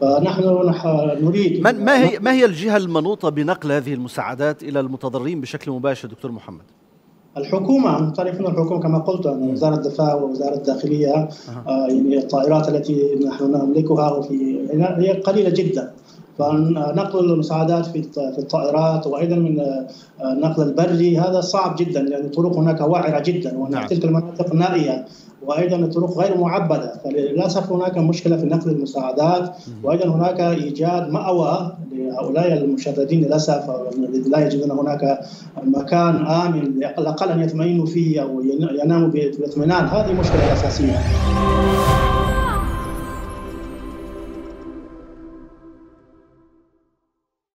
فنحن نريد من ما هي ما هي الجهة المنوطة بنقل هذه المساعدات إلى المتضررين بشكل مباشر دكتور محمد؟ الحكومة عن طريق الحكومة كما قلت أن وزارة الدفاع ووزارة الداخلية آه يعني الطائرات التي نحن نملكها وفي هي قليلة جدا. فنقل المساعدات في في الطائرات وأيضا من النقل البري. هذا صعب جدا لأن الطرق هناك وعره جدا نعم. تلك المناطق نائية وأيضا الطرق غير معبدة. فللأسف هناك مشكلة في نقل المساعدات وأيضا هناك إيجاد مأوى لهؤلاء المشردين. للأسف لا يجدون هناك مكان آمن على الاقل أن يطمئنوا فيه أو يناموا بإطمئنان. هذه مشكلة أساسية.